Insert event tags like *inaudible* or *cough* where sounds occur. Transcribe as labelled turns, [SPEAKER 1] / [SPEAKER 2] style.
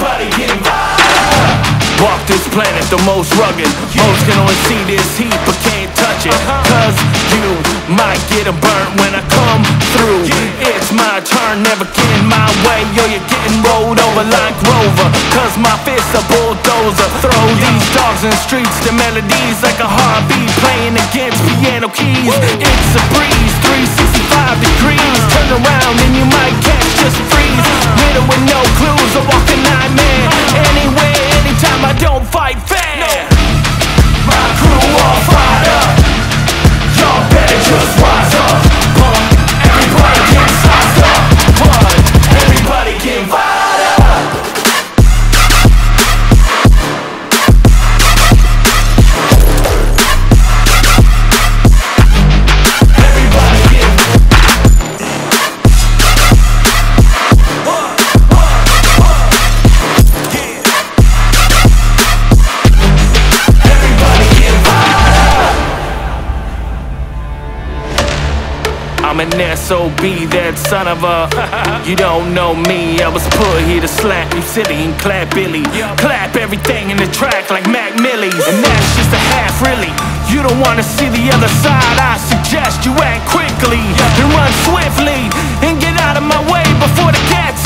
[SPEAKER 1] Everybody get involved. Walk this planet the most rugged. Most can only see this heat but can't touch it. Uh-huh. Cause you might get burnt when I come through. It's my turn, never get in my way. Yo, you're getting rolled over like Rover. Cause my fists are bulldozer. Throw these dogs in the streets, the melodies like a heartbeat playing against piano keys. It's a breeze. An SOB, that son of a. *laughs* you don't know me, I was put here to slap you silly and clap Billy. Clap everything in the track like Mac Millie's. And that's just a half, really. You don't wanna see the other side, I suggest you act quickly and run swiftly and get out of my way before the cat's